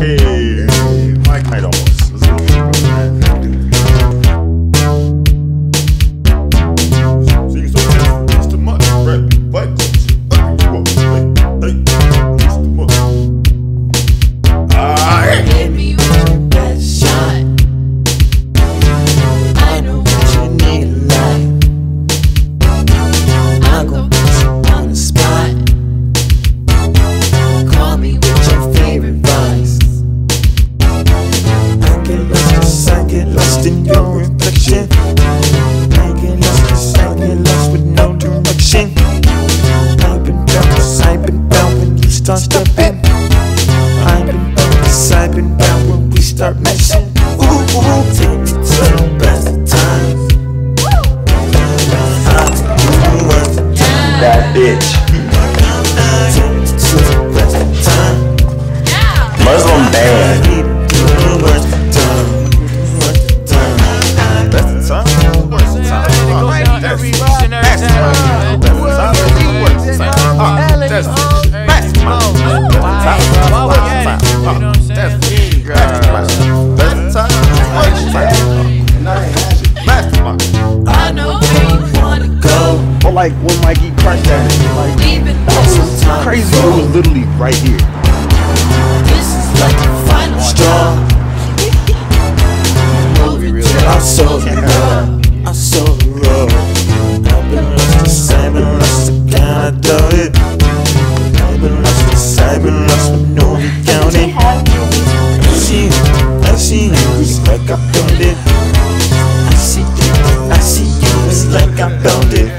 Hey, Mike Knight get lost in your reflection. I get lost, I get lost with no direction. I've been down, I've been down when you start stepping. I've been down, I've been down when we start messing. Ooh, ooh, take me to the best times. I'm. That bitch. That's time. I know where you wanna go. Or like when Mikey crushed that, like We've been that was through some crazy. times. It was literally right here. I found it. I see you, I see you, it's like I found it.